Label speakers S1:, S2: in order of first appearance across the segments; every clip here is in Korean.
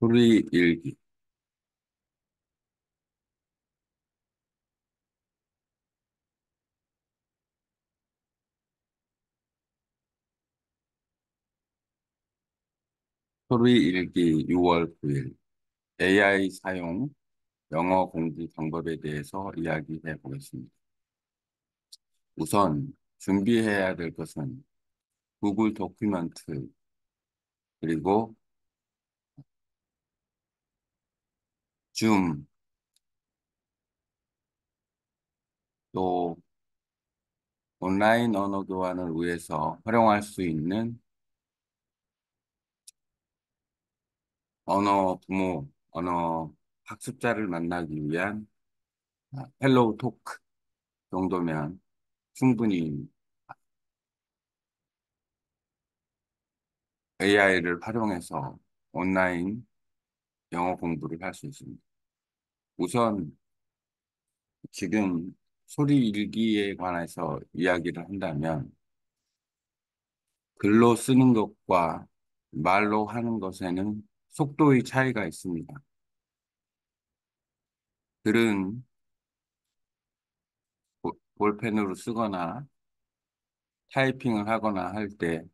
S1: 소리 일기. 소리 일기 6월 9일. AI 사용 영어 공부 방법에 대해서 이야기해 보겠습니다. 우선 준비해야 될 것은 Google Document 그리고 줌, 또 온라인 언어 교환을 위해서 활용할 수 있는 언어 부모, 언어 학습자를 만나기 위한 HelloTalk 정도면 충분히 AI를 활용해서 온라인 영어 공부를 할 수 있습니다. 우선 지금 소리 일기에 관해서 이야기를 한다면 글로 쓰는 것과 말로 하는 것에는 속도의 차이가 있습니다. 글은 보- 볼펜으로 쓰거나 타이핑을 하거나 할 때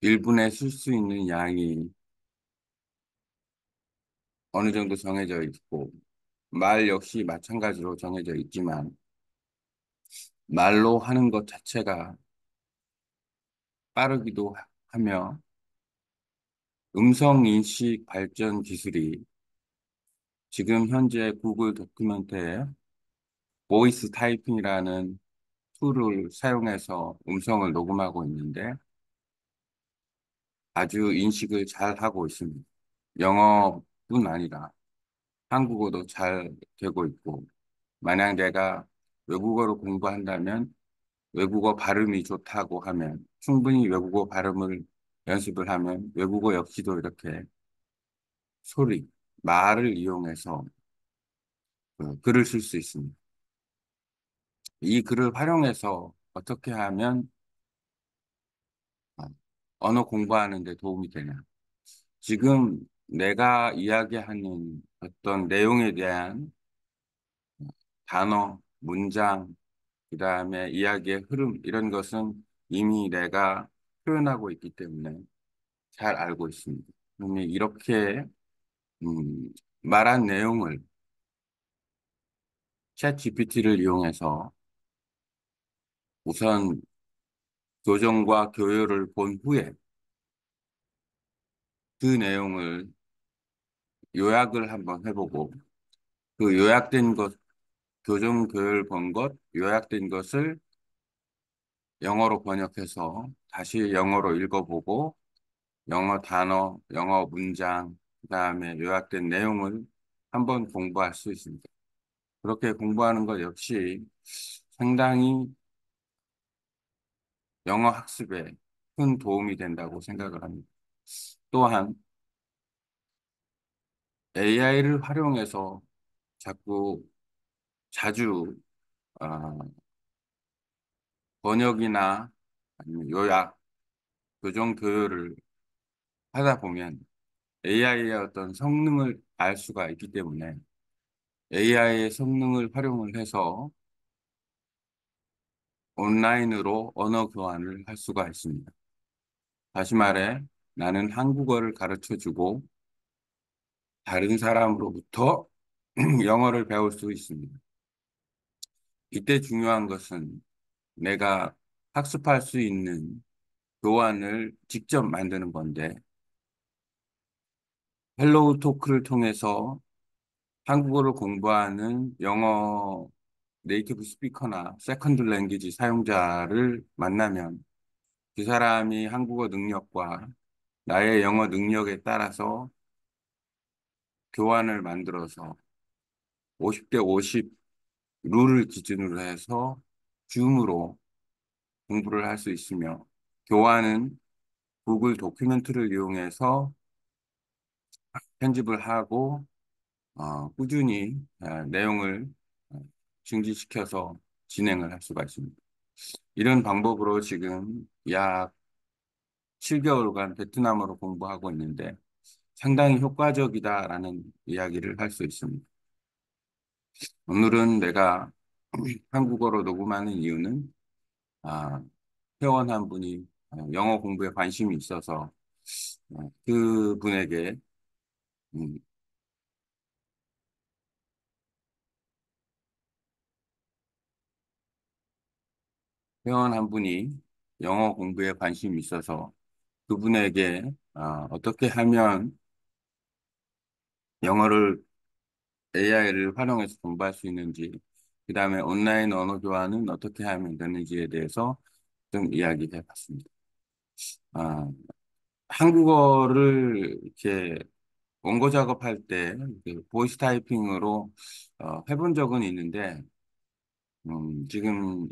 S1: 1분에 쓸 수 있는 양이 어느 정도 정해져 있고 말 역시 마찬가지로 정해져 있지만 말로 하는 것 자체가 빠르기도 하- 하며 음성 인식 발전 기술이 지금 현재 Google Document에 voice typing이라는 tool을 사용해서 음성을 녹음하고 있는데 아주 인식을 잘 하고 있습니다. 영어 뿐 아니라 한국어도 잘 되고 있고 만약 내가 외국어를 공부한다면 외국어 발음이 좋다고 하면 충분히 외국어 발음을 연습을 하면 외국어 역시도 이렇게 소리, 말을 이용해서 그 글을 쓸 수 있습니다. 이 글을 활용해서 어떻게 하면 어, 언어 공부하는 데 도움이 되냐. 지금 내가 이야기하는 어떤 내용에 대한 단어, 문장, 그 다음에 이야기의 흐름, 이런 것은 이미 내가 표현하고 있기 때문에 잘 알고 있습니다. 그러면 이렇게 음, 말한 내용을 챗 GPT를 이용해서 우선 교정과 교요를 본 후에 그 내용을 요약을 한번 해보고 그 요약된 것, 교정 교요를 본 것, 요약된 것을 영어로 번역해서 다시 영어로 읽어보고 영어 단어, 영어 문장, 그 다음에 요약된 내용을 한번 공부할 수 있습니다. 그렇게 공부하는 것 역시 상당히 영어 학습에 큰 도움이 된다고 생각을 합니다. 또한 AI를 활용해서 자꾸 자주 어, 번역이나 요약, 교정 교요를 하다 보면 AI의 어떤 성능을 알 수가 있기 때문에 AI의 성능을 활용을 해서 온라인으로 언어 교환을 할 수가 있습니다. 다시 말해, 나는 한국어를 가르쳐 주고 다른 사람으로부터 영어를 배울 수 있습니다. 이때 중요한 것은 내가 학습할 수 있는 교환을 직접 만드는 건데, HelloTalk를 통해서 한국어를 공부하는 영어 native speaker나 second language 사용자를 만나면 그 사람이 한국어 능력과 나의 영어 능력에 따라서 교환을 만들어서 50대 50 룰을 기준으로 해서 줌으로 공부를 할 수 있으며 교환은 구글 도큐멘트를 이용해서 편집을 하고 어, 꾸준히 어, 내용을 어, 증진시켜서 진행을 할 수가 있습니다. 이런 방법으로 지금 약 7개월간 베트남어로 공부하고 있는데 상당히 효과적이다라는 이야기를 할 수 있습니다. 오늘은 내가 한국어로 녹음하는 이유는 아, 회원 한 분이 어, 영어 공부에 관심이 있어서 어, 그분에게 음, 회원 한 분이 영어 공부에 관심이 있어서 그분에게 어, 어떻게 하면 영어를 AI를 활용해서 공부할 수 있는지, 그 다음에 온라인 언어 교환은 어떻게 하면 되는지에 대해서 좀 이야기해 봤습니다. 아, 한국어를 이렇게 원고 작업할 때 voice typing으로 어, 해본 적은 있는데, 음, 지금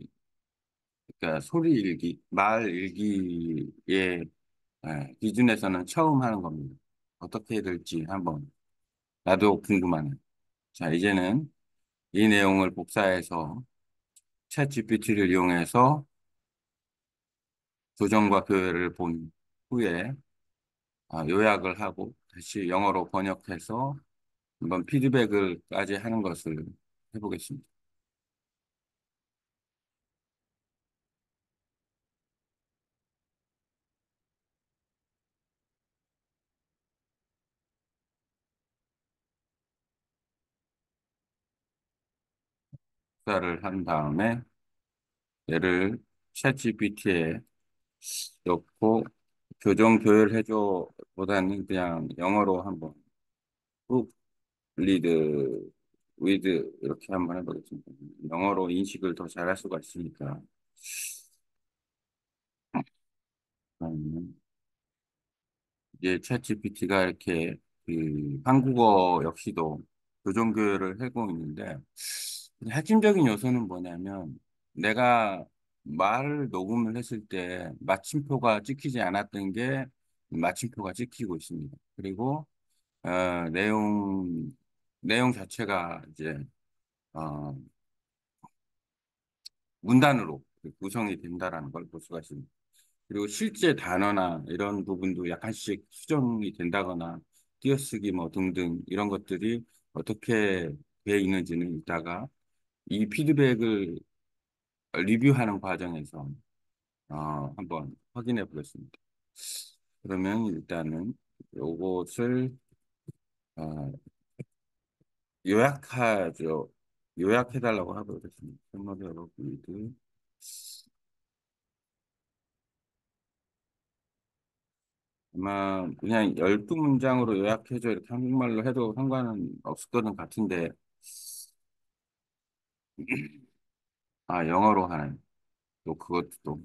S1: 그러니까 소리 읽기, 말 읽기의 예, 기준에서는 처음 하는 겁니다. 어떻게 해야 될지 한번 나도 궁금하네. 자, 이제는 이 내용을 복사해서 챗 GPT를 이용해서 교정과 교회를 본 후에 아, 요약을 하고 다시 영어로 번역해서 한번 피드백을까지 하는 것을 해보겠습니다. 복사를 한 다음에 얘를 챗 GPT에 넣고 교정 교회를 해줘 보다는 그냥 영어로 한번 훅 read with 이렇게 한번 해보겠습니다. 영어로 인식을 더 잘할 수가 있으니까. 음, 이제 챗GPT가 이렇게 그 한국어 역시도 교정교열을 하고 있는데 핵심적인 요소는 뭐냐면 내가 말을 녹음을 했을 때 마침표가 찍히지 않았던 게 마침표가 찍히고 있습니다. 그리고 어, 내용 내용 자체가 이제 어, 문단으로 구성이 된다라는 걸 볼 수가 있습니다. 그리고 실제 단어나 이런 부분도 약간씩 수정이 된다거나 띄어쓰기 뭐 등등 이런 것들이 어떻게 돼 있는지는 이따가 이 피드백을 리뷰하는 과정에서 어, 한번 확인해 보겠습니다. 그러면 일단은 요것을 어, 요약하죠. 요약해 달라고 하겠습니다. 선모드 여러분 아마 그냥 12문장으로 요약해줘 이렇게 한국말로 해도 상관은 없을 거는 같은데 아 영어로 하는 또 그것도 또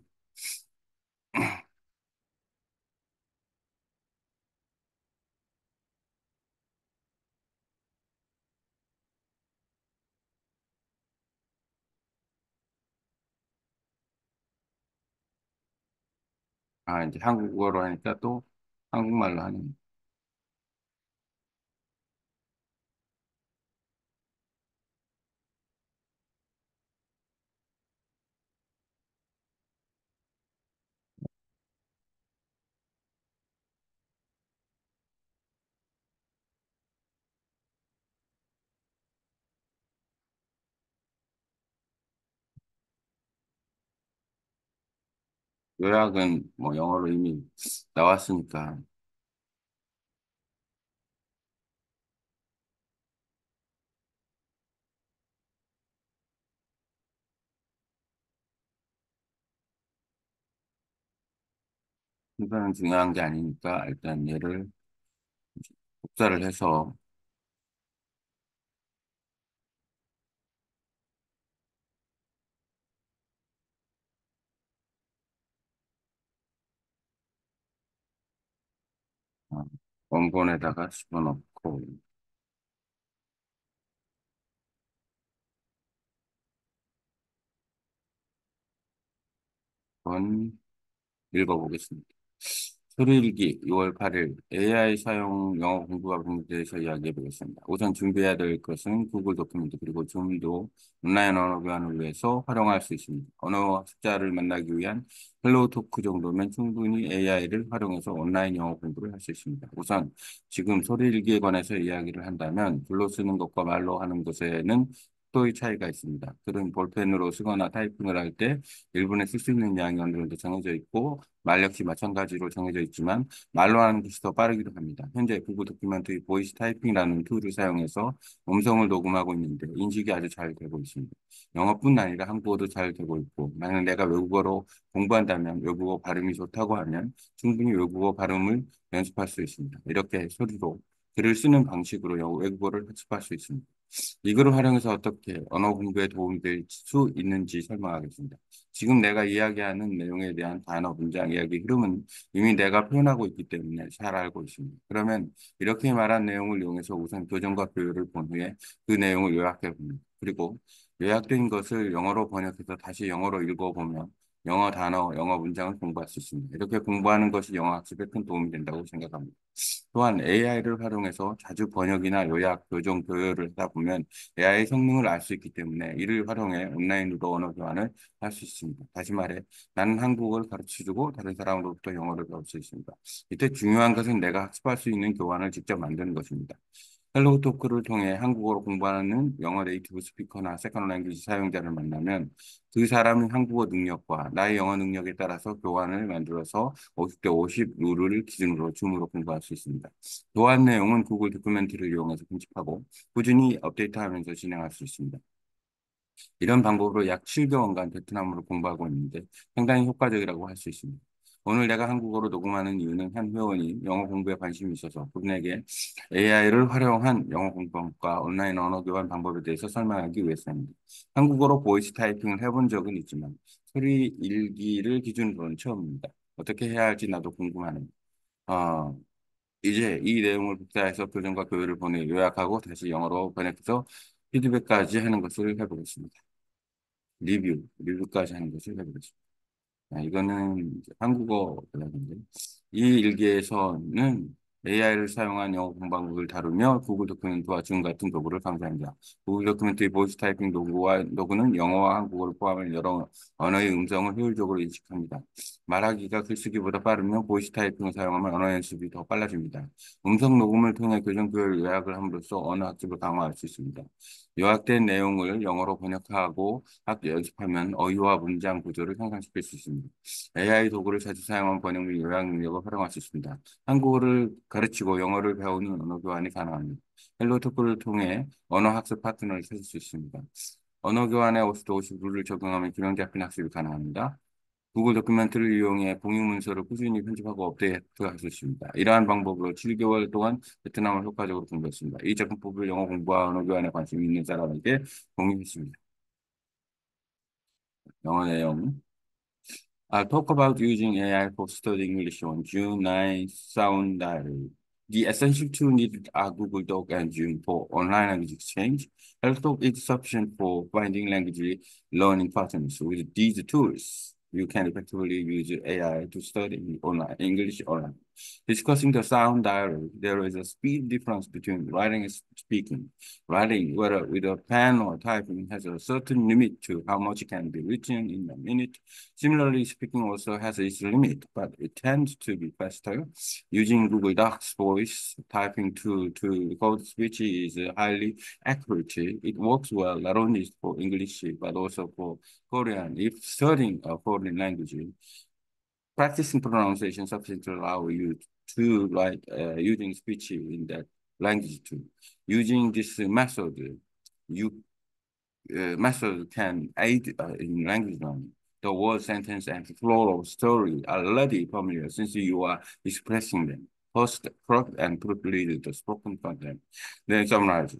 S1: 아, 이제 한국어로 하니까 또 한국말로 하는. 요약은 뭐 영어로 이미 나왔으니까. 이거는 중요한 게 아니니까 일단 얘를 복사를 해서 어, 원본에다가 집어넣고 한번 읽어보겠습니다. 소리일기 6월 8일 AI 사용 영어 공부 과정에 대해서 이야기해 보겠습니다. 우선 준비해야 될 것은 구글 도큐멘트 그리고 줌도 온라인 언어 교환을 위해서 활용할 수 있습니다. 언어 학습자를 만나기 위한 HelloTalk 정도면 충분히 AI를 활용해서 온라인 영어 공부를 할 수 있습니다. 우선 지금 소리일기에 관해서 이야기를 한다면 글로 쓰는 것과 말로 하는 것에는 속도의 차이가 있습니다. 글은 볼펜으로 쓰거나 타이핑을 할 때 1분에 쓸 수 있는 양이 어느 정도 정해져 있고 말 역시 마찬가지로 정해져 있지만 말로 하는 것이 더 빠르기도 합니다. 현재 구글 document의 voice typing이라는 tool을 사용해서 음성을 녹음하고 있는데 인식이 아주 잘 되고 있습니다. 영어뿐 아니라 한국어도 잘 되고 있고 만약 내가 외국어로 공부한다면 외국어 발음이 좋다고 하면 충분히 외국어 발음을 연습할 수 있습니다. 이렇게 소리로 글을 쓰는 방식으로 외국어를 학습할 수 있습니다. 이거를 활용해서 어떻게 언어 공부에 도움이 될 수 있는지 설명하겠습니다. 지금 내가 이야기하는 내용에 대한 단어, 문장, 이야기 흐름은 이미 내가 표현하고 있기 때문에 잘 알고 있습니다. 그러면 이렇게 말한 내용을 이용해서 우선 교정과 교육을 본 후에 그 내용을 요약해 봅니다. 그리고 요약된 것을 영어로 번역해서 다시 영어로 읽어보면 영어 단어, 영어 문장을 공부할 수 있습니다. 이렇게 공부하는 것이 영어 학습에 큰 도움이 된다고 생각합니다. 또한 AI를 활용해서 자주 번역이나 요약, 교정, 교열을 하다 보면 AI 성능을 알 수 있기 때문에 이를 활용해 온라인으로 언어 교환을 할 수 있습니다. 다시 말해 나는 한국어를 가르쳐주고 다른 사람으로부터 영어를 배울 수 있습니다. 이때 중요한 것은 내가 학습할 수 있는 교환을 직접 만드는 것입니다. HelloTalk를 통해 한국어로 공부하는 영어 native speaker나 second language 사용자를 만나면 그 사람의 한국어 능력과 나의 영어 능력에 따라서 교환을 만들어서 50대 50 룰을 기준으로 줌으로 공부할 수 있습니다. 교환 내용은 구글 document를 이용해서 편집하고 꾸준히 업데이트하면서 진행할 수 있습니다. 이런 방법으로 약 7개월간 베트남어를 공부하고 있는데 상당히 효과적이라고 할 수 있습니다. 오늘 내가 한국어로 녹음하는 이유는 한 회원이 영어 공부에 관심이 있어서 그분에게 AI를 활용한 영어 공부와 온라인 언어 교환 방법에 대해서 설명하기 위해서입니다. 한국어로 voice typing을 해본 적은 있지만 소리 일기를 기준으로는 처음입니다. 어떻게 해야 할지 나도 궁금하네요. 어, 이제 이 내용을 복사해서 교정과 교열을 보내 요약하고 다시 영어로 번역해서 피드백까지 하는 것을 해보겠습니다. 리뷰, 리뷰까지 하는 것을 해보겠습니다. 아, 이거는 한국어 대학인데 이 일기에서는 AI를 사용한 영어 공부 방법을 다루며 구글 document와 줌 같은 도구를 강조합니다. 구글 document의 voice typing 도구와 도구는 영어와 한국어를 포함한 여러 언어의 음성을 효율적으로 인식합니다. 말하기가 글쓰기보다 빠르면 voice typing을 사용하면 언어 연습이 더 빨라집니다. 음성 녹음을 통해 교정 교열 요약을 함으로써 언어 학습을 강화할 수 있습니다. 요약된 내용을 영어로 번역하고 연습하면 어휘와 문장 구조를 향상시킬 수 있습니다. AI 도구를 자주 사용한 번역 및 요약 능력을 활용할 수 있습니다. 한국어를 가르치고 영어를 배우는 언어 교환이 가능합니다. HelloTalk를 통해 언어 학습 파트너를 찾을 수 있습니다. 언어 교환에 50도 50 룰을 적용하면 균형 잡힌 학습이 가능합니다. 구글 document를 이용해 공유 문서를 꾸준히 편집하고 업데이트할 수 있습니다. 이러한 방법으로 7개월 동안 베트남어를 효과적으로 공부했습니다. 이 학습법을 영어 공부와 언어 교환에 관심이 있는 사람에게 공유했습니다. 영어 내용 I'll talk about using AI for studying English on June 9 Sound Diary. The essential tool needed are Google Doc and Zoom for online language exchange. HealthTalk is sufficient for finding language learning partners. With these tools, you can effectively use AI to study online English online. Discussing the sound diary, there is a speed difference between writing and speaking. Writing, whether with a pen or typing, has a certain limit to how much can be written in a minute. Similarly, speaking also has its limit, but it tends to be faster. Using Google Docs voice typing tool to code speech is highly accurate. It works well not only for English, but also for Korean. If studying a foreign language, practicing pronunciation sufficiently allow you to write uh, using speech in that language too. Using this method, you uh, method can aid uh, in language learning. The word sentence and flow of story are already familiar since you are expressing them. First, correct and proofread the spoken content. Then summarize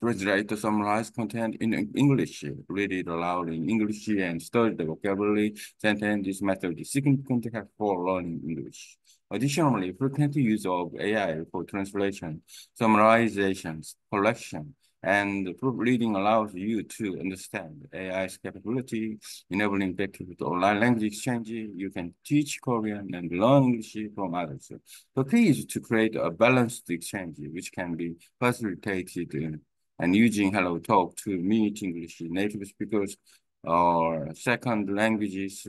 S1: translate the summarized content in English, read it aloud in English, and study the vocabulary sentence. This method is significant for learning English. Additionally, frequent use of AI for translation, summarizations, collection, And proofreading allows you to understand AI's capability, enabling effective online language exchange. You can teach Korean and learn English from others. The key is to create a balanced exchange, which can be facilitated and using HelloTalk to meet English native speakers or second languages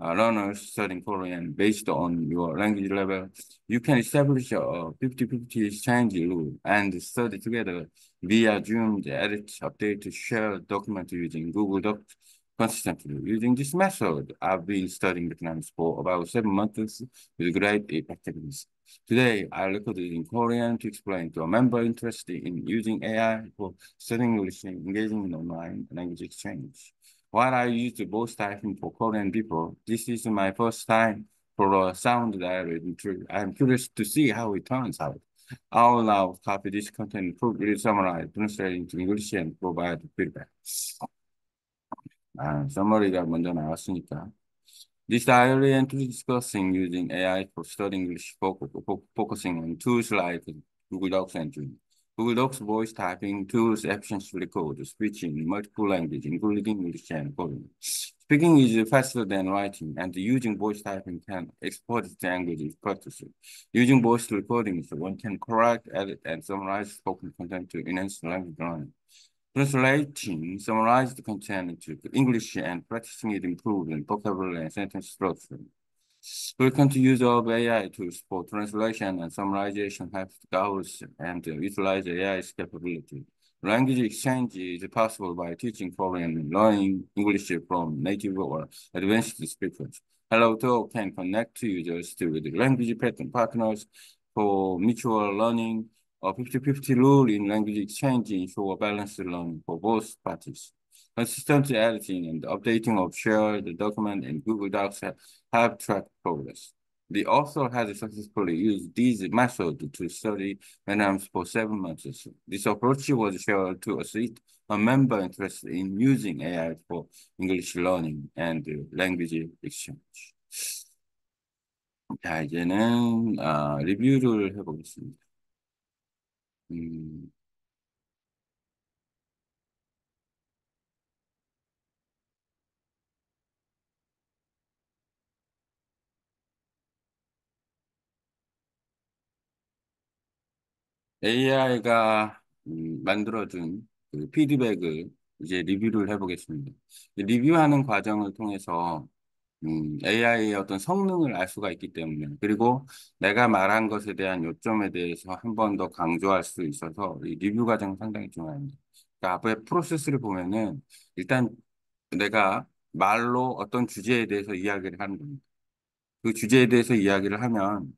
S1: uh, learners studying Korean based on your language level. You can establish a 50-50 exchange rule and study together via Zoom, edit, update, share document using Google Docs consistently. Using this method, I've been studying Vietnamese for about seven months with great effectiveness. Today, I recorded in Korean to explain to a member interested in using AI for studying English and engaging in online language exchange. While I used voice typing for Korean people, this is my first time for a sound diary. I'm curious to see how it turns out. I'll now copy this content, quickly summarize, translate into English, and provide feedback. 아, 서머리가 먼저 나왔으니까. This diary entry discussing using AI for studying English, focusing on tools like Google Docs and Zoom. Google Docs voice typing tools efficiently code speech in multiple languages, including English and Korean. Speaking is faster than writing, and using voice typing can export language practices. Using voice recordings, one can correct, edit, and summarize spoken content to enhance language learning. Translating summarized content into English and practicing it improves vocabulary and sentence structure. Frequent use of AI tools for translation and summarization helps guides and utilize AI's capability. Language exchange is possible by teaching foreign and learning English from native or advanced speakers. HelloTalk can connect users to the language partners for mutual learning A 50-50 rule in language exchange ensure balanced learning for both parties. Consistent editing and updating of shared document in Google Docs have tracked progress. The author has successfully used these methods to study Vietnam for seven months. This approach was shared to assist a member interested in using AI for English learning and language exchange. 자, 이제는 어, 리뷰를 해보겠습니다. 음, AI가 음, 만들어준 그 피드백을 이제 리뷰를 해보겠습니다. 리뷰하는 과정을 통해서 음, AI의 어떤 성능을 알 수가 있기 때문에 그리고 내가 말한 것에 대한 요점에 대해서 한 번 더 강조할 수 있어서 이 리뷰 과정 상당히 중요합니다. 그러니까 앞에 프로세스를 보면은 일단 내가 말로 어떤 주제에 대해서 이야기를 하는 겁니다. 그 주제에 대해서 이야기를 하면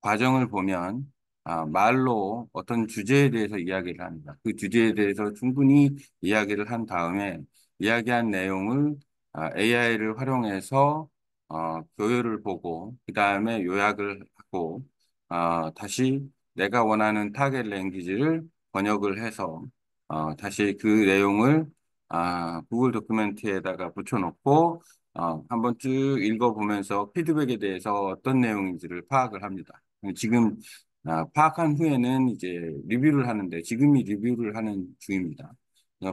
S1: 과정을 보면 아, 말로 어떤 주제에 대해서 이야기를 합니다. 그 주제에 대해서 충분히 이야기를 한 다음에 이야기한 내용을 아, AI를 활용해서 어, 교열을 보고 그 다음에 요약을 하고 어, 다시 내가 원하는 target language를 번역을 해서 어, 다시 그 내용을 아, 구글 document에다가 붙여놓고 어, 한번 쭉 읽어보면서 피드백에 대해서 어떤 내용인지를 파악을 합니다. 지금 아, 파악한 후에는 이제 리뷰를 하는데 지금이 리뷰를 하는 중입니다.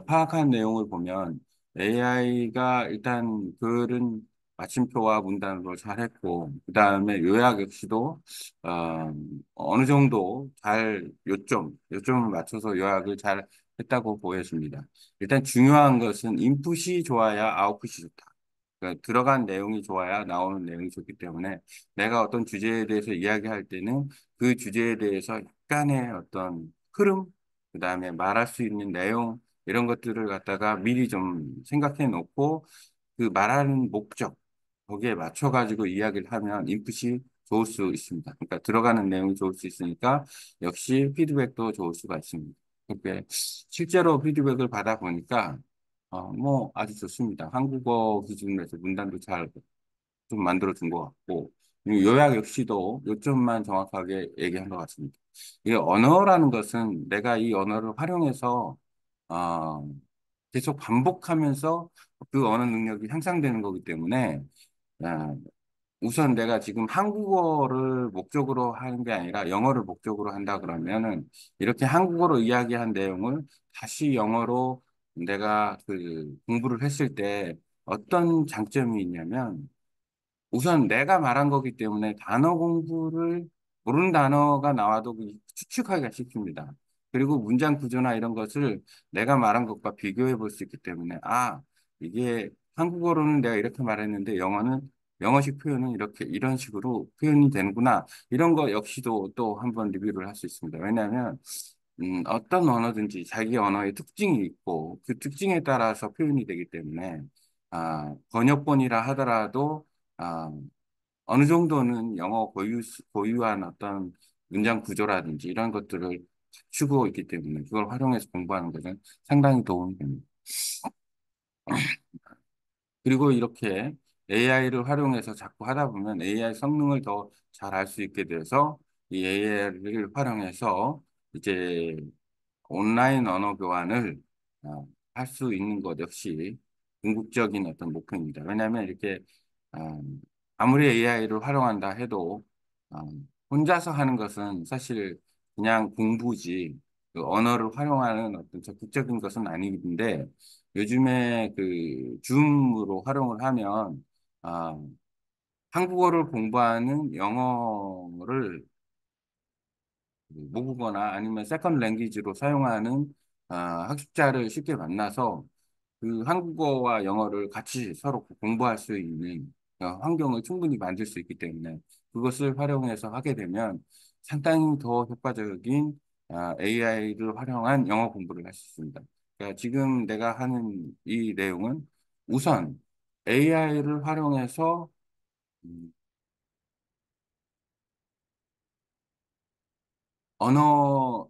S1: 파악한 내용을 보면 AI가 일단 글은 마침표와 문단으로 잘했고 그 다음에 요약 역시도 어, 어느 정도 잘 요점 요점을 맞춰서 요약을 잘 했다고 보여집니다. 일단 중요한 것은 인풋이 좋아야 아웃풋이 좋다. 그러니까 들어간 내용이 좋아야 나오는 내용이 좋기 때문에 내가 어떤 주제에 대해서 이야기할 때는 그 주제에 대해서 약간의 어떤 흐름, 그 다음에 말할 수 있는 내용, 이런 것들을 갖다가 미리 좀 생각해 놓고 그 말하는 목적, 거기에 맞춰 가지고 이야기를 하면 인풋이 좋을 수 있습니다. 그러니까 들어가는 내용이 좋을 수 있으니까 역시 피드백도 좋을 수가 있습니다. 그러니까 실제로 피드백을 받아 보니까 어, 뭐 아주 좋습니다. 한국어 기준으로 해서 문단도 잘 좀 만들어 준 것 같고 요약 역시도 요점만 정확하게 얘기한 것 같습니다. 이 언어라는 것은 내가 이 언어를 활용해서 어, 계속 반복하면서 그 언어 능력이 향상되는 거기 때문에 어, 우선 내가 지금 한국어를 목적으로 하는 게 아니라 영어를 목적으로 한다 그러면은 이렇게 한국어로 이야기한 내용을 다시 영어로 내가 그 공부를 했을 때 어떤 장점이 있냐면 우선 내가 말한 거기 때문에 단어 공부를 모르는 단어가 나와도 그 추측하기가 쉽습니다. 그리고 문장 구조나 이런 것을 내가 말한 것과 비교해 볼 수 있기 때문에 아, 이게 한국어로는 내가 이렇게 말했는데 영어는 영어식 표현은 이렇게 이런 식으로 표현이 되는구나. 이런 거 역시도 또 한번 리뷰를 할 수 있습니다. 왜냐하면 음, 어떤 언어든지 자기 언어의 특징이 있고 그 특징에 따라서 표현이 되기 때문에 아, 번역본이라 하더라도 아, 어느 정도는 영어 고유, 고유한 어떤 문장 구조라든지 이런 것들을 갖추고 있기 때문에 그걸 활용해서 공부하는 것은 상당히 도움이 됩니다. 그리고 이렇게 AI를 활용해서 자꾸 하다 보면 AI 성능을 더 잘 알 수 있게 돼서 이 AI를 활용해서 이제 온라인 언어 교환을 어, 할수 있는 것 역시 궁극적인 어떤 목표입니다. 왜냐하면 이렇게 어, 아무리 AI를 활용한다 해도 어, 혼자서 하는 것은 사실 그냥 공부지. 그 언어를 활용하는 어떤 적극적인 것은 아닌데 요즘에 그 줌으로 활용을 하면 아, 한국어를 공부하는 영어를 모국어나 아니면 second language로 사용하는 아, 학습자를 쉽게 만나서 그 한국어와 영어를 같이 서로 공부할 수 있는 어, 환경을 충분히 만들 수 있기 때문에 그것을 활용해서 하게 되면 상당히 더 효과적인 AI를 활용한 영어 공부를 할 수 있습니다. 그러니까 지금 내가 하는 이 내용은 우선 AI를 활용해서 음, 언어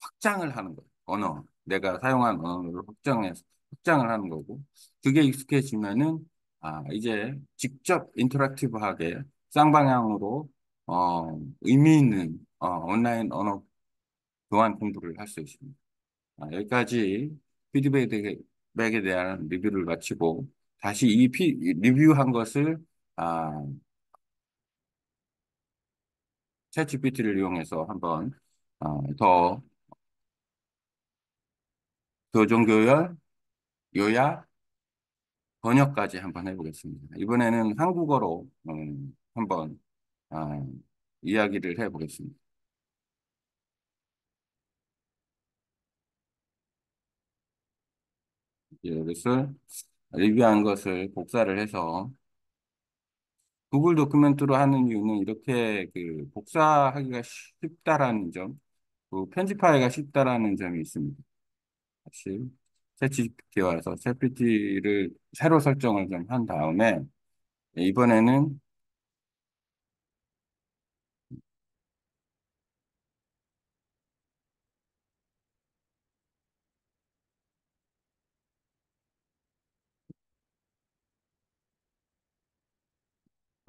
S1: 확장을 하는 거예요. 언어. 내가 사용한 언어를 확장해서, 확장을 하는 거고, 그게 익숙해지면은, 아, 이제 직접 인터랙티브하게 쌍방향으로, 어, 의미 있는, 어, 온라인 언어 교환 공부를 할 수 있습니다. 아, 여기까지 피드백에 대한 리뷰를 마치고, 다시 이 피, 리뷰한 것을, 아, 챗 GPT를 이용해서 한번, 어, 더 교정교열, 요약, 번역까지 한번 해보겠습니다. 이번에는 한국어로 음, 한번 아, 이야기를 해보겠습니다. 이것을 리뷰한 것을 복사를 해서 구글 도큐멘트로 하는 이유는 이렇게 그 복사하기가 쉽다라는 점, 그 편집하기가 쉽다라는 점이 있습니다. 사실 챗GPT 와서 챗GPT를 새로 설정을 좀 한 다음에 이번에는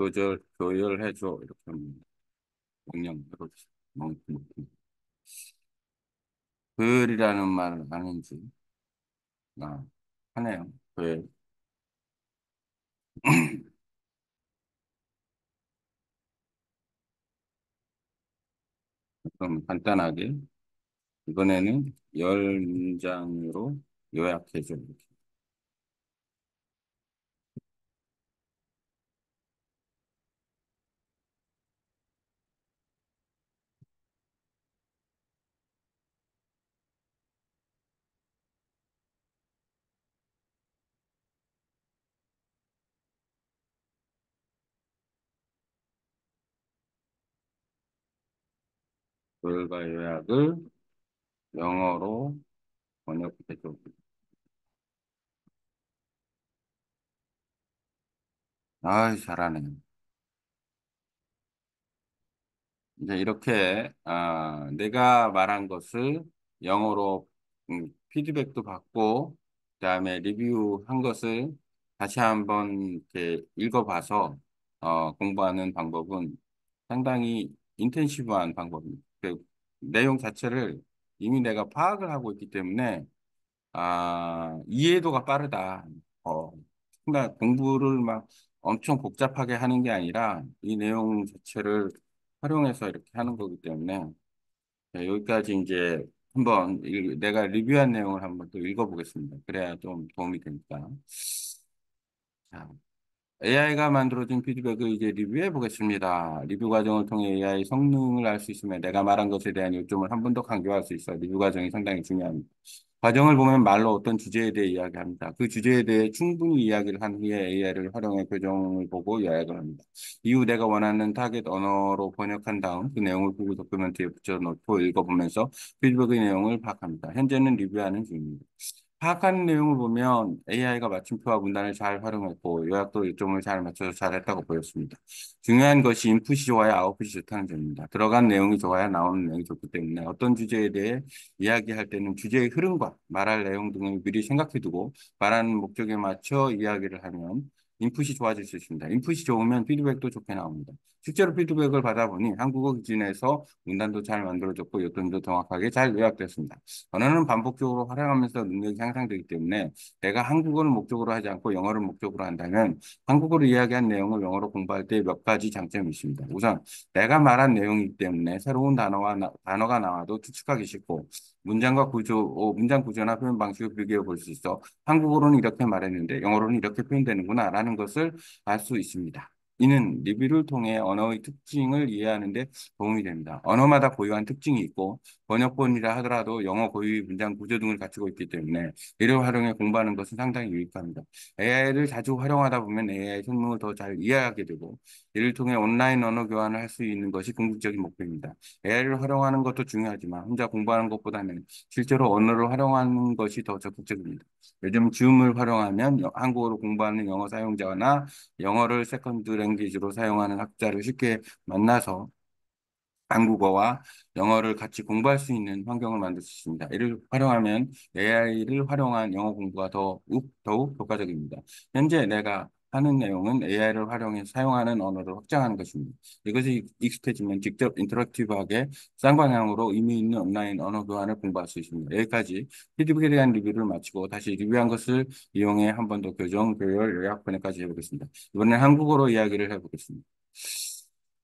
S1: 조절, 조율해줘. 이렇게 하면 명령으로 조율이라는 말을 하는지 아, 하네요. 그 그럼 간단하게 이번에는 열 문장으로 요약해줘. 이렇게. 조율과 요약을 영어로 번역해줘. 아, 잘하네. 이제 이렇게 아, 내가 말한 것을 영어로 음, 피드백도 받고 그다음에 리뷰한 것을 다시 한번 이렇게 읽어봐서 어, 공부하는 방법은 상당히 인텐시브한 방법입니다. 그 내용 자체를 이미 내가 파악을 하고 있기 때문에 아, 이해도가 빠르다. 어, 그러니까 공부를 막 엄청 복잡하게 하는 게 아니라 이 내용 자체를 활용해서 이렇게 하는 거기 때문에 네, 여기까지 이제 한번 읽- 내가 리뷰한 내용을 한번 또 읽어보겠습니다. 그래야 좀 도움이 되니까. 자, AI가 만들어준 피드백을 이제 리뷰해 보겠습니다. 리뷰 과정을 통해 AI 성능을 알 수 있으며 내가 말한 것에 대한 요점을 한 번 더 강조할 수 있어 리뷰 과정이 상당히 중요합니다. 과정을 보면 말로 어떤 주제에 대해 이야기합니다. 그 주제에 대해 충분히 이야기를 한 후에 AI를 활용해 교정을 보고 요약을 합니다. 이후 내가 원하는 타겟 언어로 번역한 다음 그 내용을 구글 document에 붙여놓고 읽어보면서 피드백의 내용을 파악합니다. 현재는 리뷰하는 중입니다. 파악하는 내용을 보면 AI가 마침표와 문단을 잘 활용했고 요약도 요점을 잘 맞춰서 잘했다고 보였습니다. 중요한 것이 인풋이 좋아야 아웃풋이 좋다는 점입니다. 들어간 내용이 좋아야 나오는 내용이 좋기 때문에 어떤 주제에 대해 이야기할 때는 주제의 흐름과 말할 내용 등을 미리 생각해두고 말하는 목적에 맞춰 이야기를 하면 인풋이 좋아질 수 있습니다. 인풋이 좋으면 피드백도 좋게 나옵니다. 실제로 피드백을 받아보니 한국어 기준에서 문단도 잘 만들어졌고 요점도 정확하게 잘 요약됐습니다. 언어는 반복적으로 활용하면서 능력이 향상되기 때문에 내가 한국어를 목적으로 하지 않고 영어를 목적으로 한다면 한국어로 이야기한 내용을 영어로 공부할 때 몇 가지 장점이 있습니다. 우선 내가 말한 내용이기 때문에 새로운 단어와 나, 단어가 나와도 추측하기 쉽고 문장과 구조, 어, 문장 구조나 표현 방식을 비교해 볼 수 있어 한국어로는 이렇게 말했는데 영어로는 이렇게 표현되는구나 라는 것을 알 수 있습니다. 이는 리뷰를 통해 언어의 특징을 이해하는 데 도움이 됩니다. 언어마다 고유한 특징이 있고 번역본이라 하더라도 영어 고유의 문장 구조 등을 갖추고 있기 때문에 이를 활용해 공부하는 것은 상당히 유익합니다. AI를 자주 활용하다 보면 AI 성능을 더 잘 이해하게 되고 이를 통해 온라인 언어 교환을 할 수 있는 것이 궁극적인 목표입니다. AI를 활용하는 것도 중요하지만 혼자 공부하는 것보다는 실제로 언어를 활용하는 것이 더 적극적입니다. 요즘 줌을 활용하면 한국어로 공부하는 영어 사용자나 영어를 second language로 사용하는 학습자를 쉽게 만나서 한국어와 영어를 같이 공부할 수 있는 환경을 만들 수 있습니다. 이를 활용하면 AI를 활용한 영어 공부가 더욱, 더욱 효과적입니다. 현재 내가 하는 내용은 AI를 활용해 사용하는 언어를 확장하는 것입니다. 이것이 익숙해지면 직접 interactive하게 쌍방향으로 의미 있는 온라인 언어 교환을 공부할 수 있습니다. 여기까지 피드백에 대한 리뷰를 마치고 다시 리뷰한 것을 이용해 한 번 더 교정, 교열, 요약 번역까지 해보겠습니다. 이번엔 한국어로 이야기를 해보겠습니다.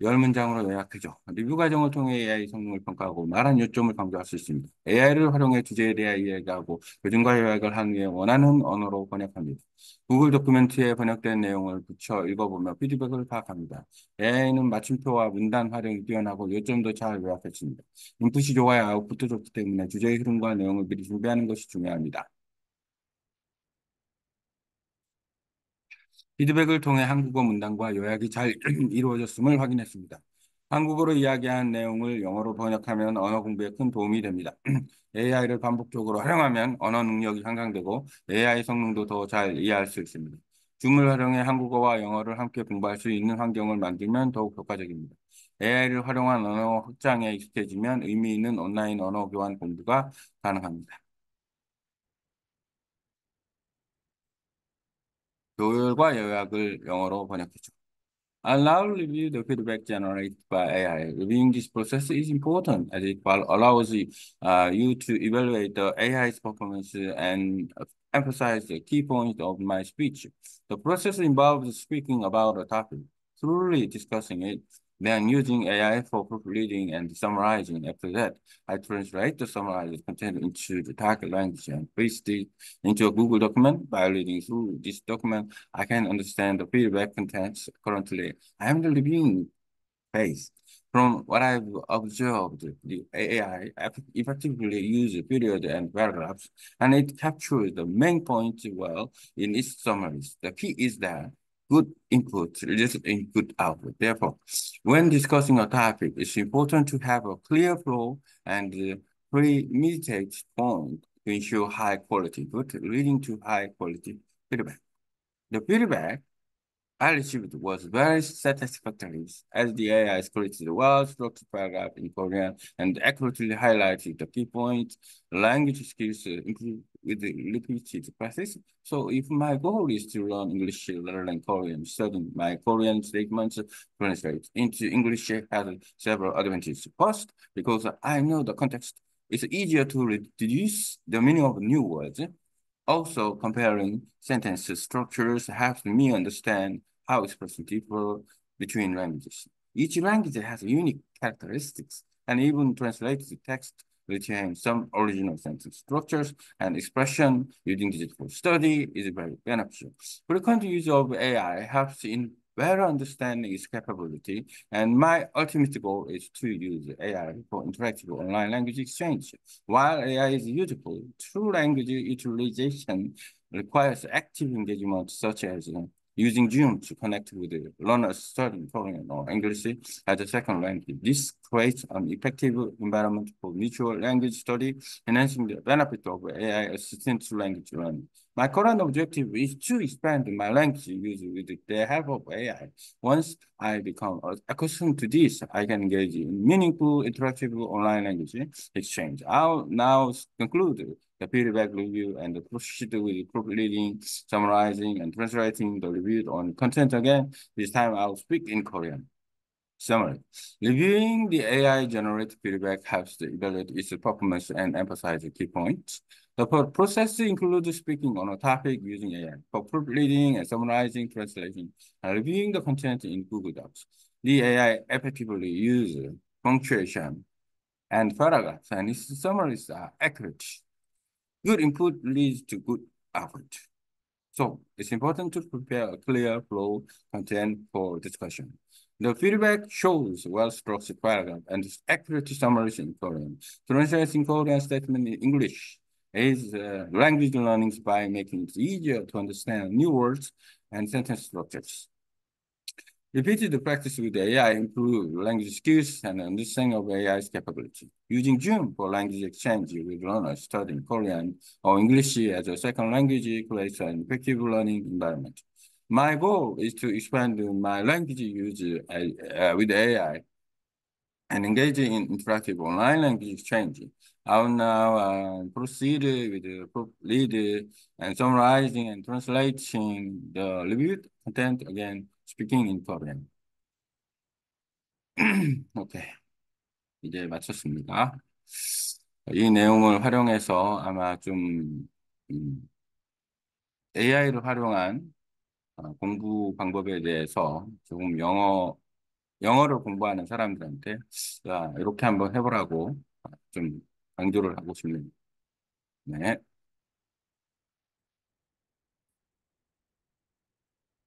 S1: 열 문장으로 요약해줘. 리뷰 과정을 통해 AI 성능을 평가하고 말한 요점을 강조할 수 있습니다. AI를 활용해 주제에 대해 이야기하고 교정과 요약을 한 후에 원하는 언어로 번역합니다. 구글 도큐멘트에 번역된 내용을 붙여 읽어보며 피드백을 파악합니다. AI는 마침표와 문단 활용이 뛰어나고 요점도 잘 요약했습니다. 인풋이 좋아야 아웃풋도 좋기 때문에 주제의 흐름과 내용을 미리 준비하는 것이 중요합니다. 피드백을 통해 한국어 문단과 요약이 잘 이루어졌음을 확인했습니다. 한국어로 이야기한 내용을 영어로 번역하면 언어 공부에 큰 도움이 됩니다. AI를 반복적으로 활용하면 언어 능력이 향상되고 AI 성능도 더 잘 이해할 수 있습니다. 줌을 활용해 한국어와 영어를 함께 공부할 수 있는 환경을 만들면 더욱 효과적입니다. AI를 활용한 언어 확장에 익숙해지면 의미 있는 온라인 언어 교환 공부가 가능합니다. 교열과 요약을 영어로 번역해줘. I'll now review the feedback generated by AI. Reviewing this process is important as it allows uh, you to evaluate the AI's performance and emphasize the key points of my speech. The process involves speaking about a topic, thoroughly discussing it, then using AI for proofreading and summarizing. After that, I translate the summarized content into the target language and paste it into a Google document. By reading through this document, I can understand the feedback contents. Currently, I am the reviewing phase. From what I've observed, the AI effectively uses period and paragraphs, and it captures the main points well in its summaries. The key is that good input in good output. Therefore, when discussing a topic, it's important to have a clear flow and uh, premeditated tone to ensure high quality, but leading to high quality feedback. The feedback I received was very satisfactory as the AI created a well-structured paragraph in Korean and accurately highlighted the key points, language skills improved with the repeated practice. So if my goal is to learn English, learn Korean, studying my Korean statements translate into English has several advantages. First, because I know the context, it's easier to reduce the meaning of new words also, comparing sentence structures helps me understand how expression differ between languages. Each language has unique characteristics, and even translated text retain some original sentence structures and expression using digital study is very beneficial. Frequent use of AI helps in better understanding its capability, and my ultimate goal is to use AI for interactive online language exchange. While AI is useful, true language utilization requires active engagement such as using Zoom to connect with learners studying Korean or English as a second language. This creates an effective environment for mutual language study, enhancing the benefit of AI assistant language learning. My current objective is to expand my language use with the help of AI. Once I become accustomed to this, I can engage in meaningful interactive online language exchange. I'll now conclude the feedback review and the proceed with proofreading, summarizing, and translating the review on content again. This time I'll speak in Korean. Summary. Reviewing the AI-generated feedback helps to evaluate its performance and emphasize the key points. The process includes speaking on a topic using AI for proofreading and summarizing, translation, and reviewing the content in Google Docs. The AI effectively uses punctuation and paragraphs, and its summaries are accurate. Good input leads to good output. So it's important to prepare a clear flow content for discussion. The feedback shows well-structured paragraph and accurate summaries in Korean. Translating Korean statement in English is uh, language learning by making it easier to understand new words and sentence structures. Repeated practice with AI improve language skills and understanding of AI's capability. Using Zoom for language exchange with learners studying Korean or English as a second language creates an effective learning environment. My goal is to expand my language use uh, with AI and engage in interactive online language exchange. I will now uh, proceed with the lead and summarizing and translating the reviewed content again, in Korean. 오케이. 이제 마쳤습니다. 이 내용을 활용해서 아마 좀 음, AI를 활용한 어, 공부 방법에 대해서 조금 영어, 영어를 공부하는 사람들한테 자, 이렇게 한번 해보라고 좀 강조를 하고 싶네요. 네.